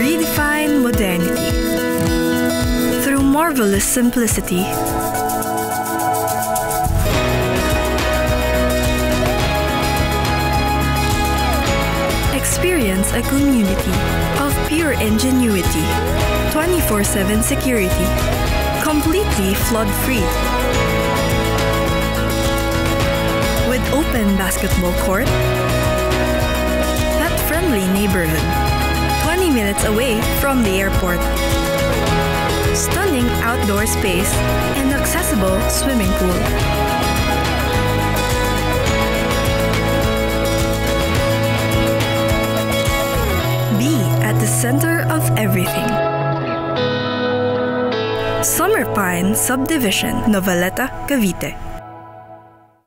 Redefine modernity through marvelous simplicity. Experience a community of pure ingenuity, 24 7 security, completely flood free. Basketball court, pet friendly neighborhood, 20 minutes away from the airport. Stunning outdoor space and accessible swimming pool. Be at the center of everything. Summer Pine Subdivision, Noveleta, Cavite.